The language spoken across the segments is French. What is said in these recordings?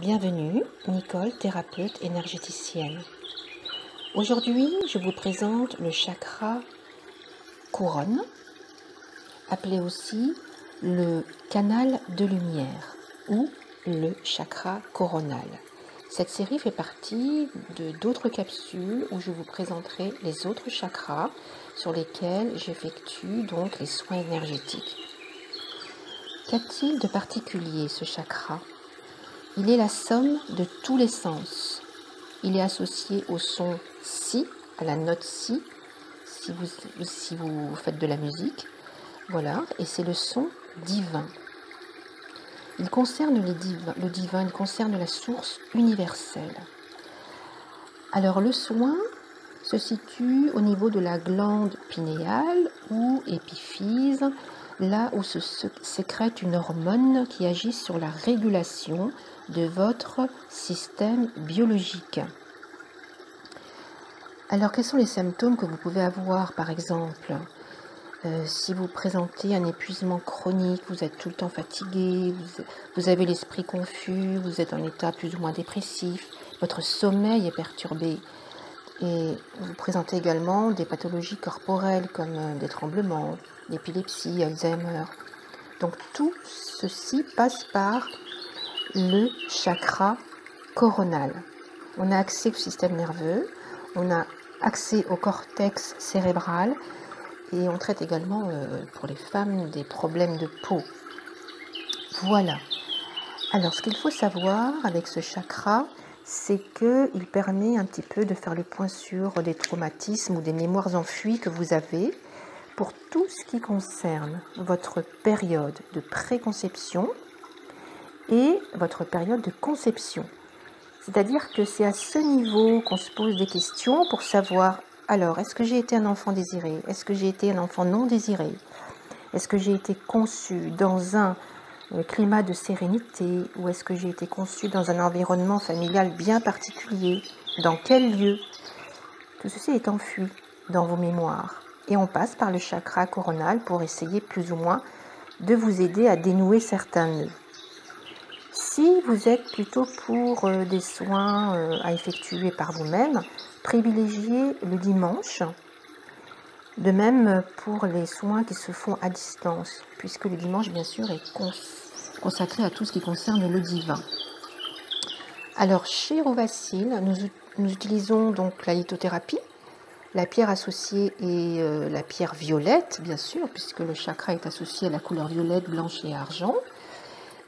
Bienvenue, Nicole, thérapeute énergéticienne. Aujourd'hui, je vous présente le chakra couronne, appelé aussi le canal de lumière ou le chakra coronal. Cette série fait partie de d'autres capsules où je vous présenterai les autres chakras sur lesquels j'effectue donc les soins énergétiques. Qu'a-t-il de particulier ce chakra? Il est la somme de tous les sens. Il est associé au son si, à la note si, si vous, faites de la musique. Voilà, et c'est le son divin. Il concerne le divin, il concerne la source universelle. Alors le soin se situe au niveau de la glande pinéale ou épiphyse, là où se sécrète une hormone qui agit sur la régulation de votre système biologique. Alors, quels sont les symptômes que vous pouvez avoir, par exemple? Euh, si vous présentez un épuisement chronique, vous êtes tout le temps fatigué, vous, avez l'esprit confus, vous êtes en état plus ou moins dépressif, votre sommeil est perturbé et vous présentez également des pathologies corporelles comme euh, des tremblements, l'épilepsie, Alzheimer. Donc tout ceci passe par le chakra coronal. On a accès au système nerveux, on a accès au cortex cérébral et on traite également euh, pour les femmes des problèmes de peau. Voilà. Alors ce qu'il faut savoir avec ce chakra, c'est qu'il permet un petit peu de faire le point sur des traumatismes ou des mémoires enfuies que vous avez pour tout ce qui concerne votre période de préconception, et votre période de conception. C'est-à-dire que c'est à ce niveau qu'on se pose des questions pour savoir, alors, est-ce que j'ai été un enfant désiré? Est-ce que j'ai été un enfant non désiré? Est-ce que j'ai été conçu dans un climat de sérénité ou est-ce que j'ai été conçu dans un environnement familial bien particulier? Dans quel lieu? Tout ceci est enfui dans vos mémoires. Et on passe par le chakra coronal pour essayer plus ou moins de vous aider à dénouer certains nœuds. Si vous êtes plutôt pour euh, des soins euh, à effectuer par vous-même, privilégiez le dimanche. De même pour les soins qui se font à distance, puisque le dimanche, bien sûr, est consacré à tout ce qui concerne le divin. Alors, chez Rovacil, nous, utilisons donc la lithothérapie. La pierre associée est euh, la pierre violette, bien sûr, puisque le chakra est associé à la couleur violette, blanche et argent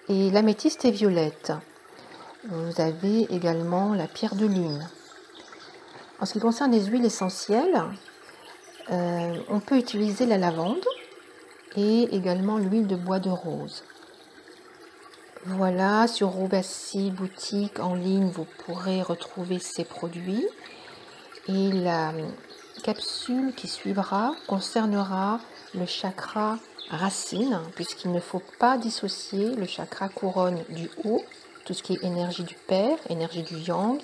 et l'améthyste est violette. Vous avez également la pierre de lune. En ce qui concerne les huiles essentielles, euh, on peut utiliser la lavande et également l'huile de bois de rose. Voilà, sur Rovassi boutique en ligne, vous pourrez retrouver ces produits. Et la capsule qui suivra concernera le chakra racine, puisqu'il ne faut pas dissocier le chakra couronne du haut, tout ce qui est énergie du père, énergie du yang,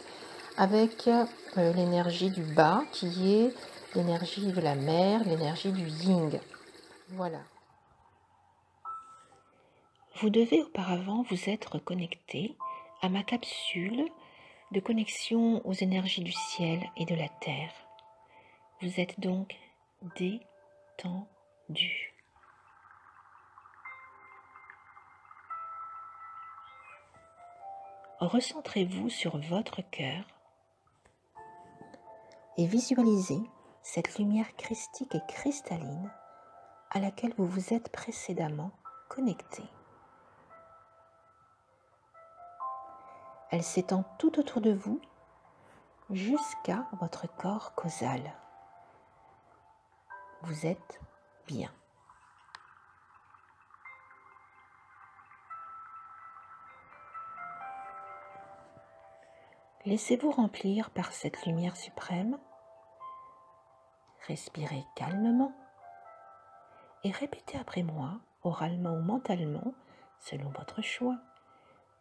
avec euh, l'énergie du bas, qui est l'énergie de la mère, l'énergie du yin. Voilà. Vous devez auparavant vous être connecté à ma capsule de connexion aux énergies du ciel et de la terre. Vous êtes donc détendu. recentrez-vous sur votre cœur et visualisez cette lumière christique et cristalline à laquelle vous vous êtes précédemment connecté. Elle s'étend tout autour de vous jusqu'à votre corps causal. Vous êtes bien. Laissez-vous remplir par cette lumière suprême. Respirez calmement et répétez après moi, oralement ou mentalement, selon votre choix,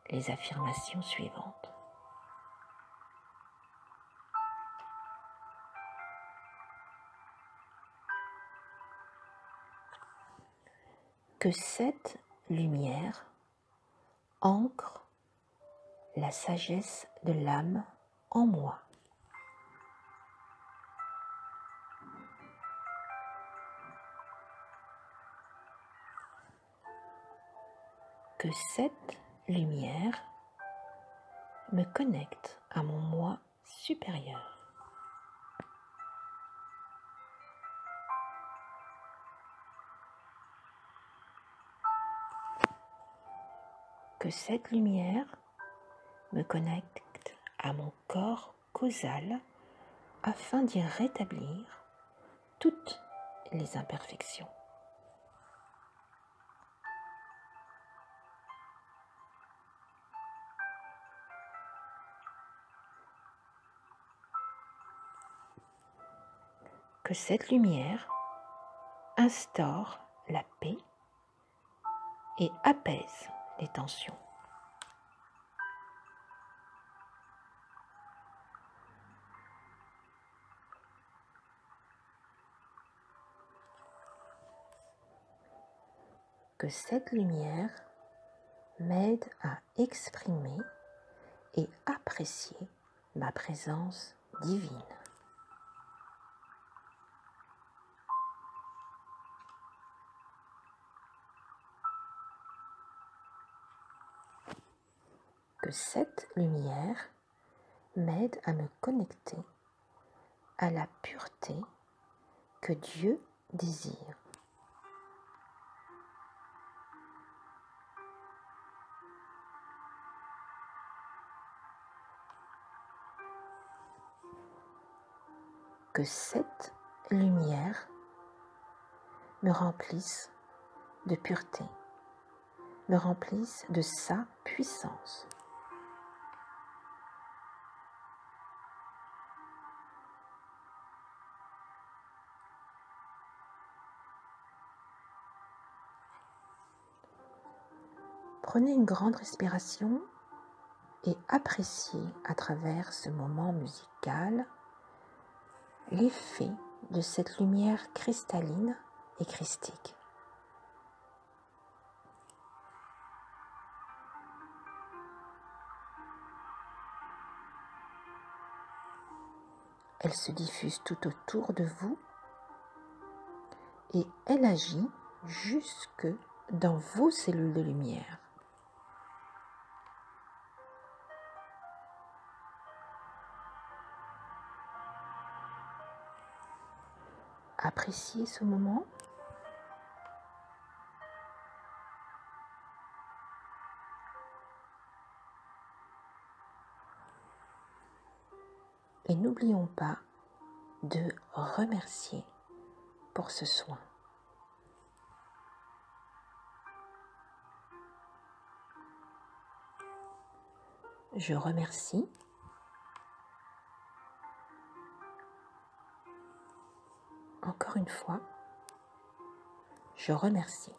les affirmations suivantes. Que cette lumière ancre la sagesse de l'âme en moi. Que cette lumière me connecte à mon moi supérieur. Que cette lumière me connecte à mon corps causal afin d'y rétablir toutes les imperfections. Que cette lumière instaure la paix et apaise les tensions. Que cette lumière m'aide à exprimer et apprécier ma présence divine. Cette lumière m'aide à me connecter à la pureté que Dieu désire. Que cette lumière me remplisse de pureté, me remplisse de sa puissance. Prenez une grande respiration et appréciez à travers ce moment musical l'effet de cette lumière cristalline et christique. Elle se diffuse tout autour de vous et elle agit jusque dans vos cellules de lumière. Apprécier ce moment. Et n'oublions pas de remercier pour ce soin. Je remercie Encore une fois, je remercie.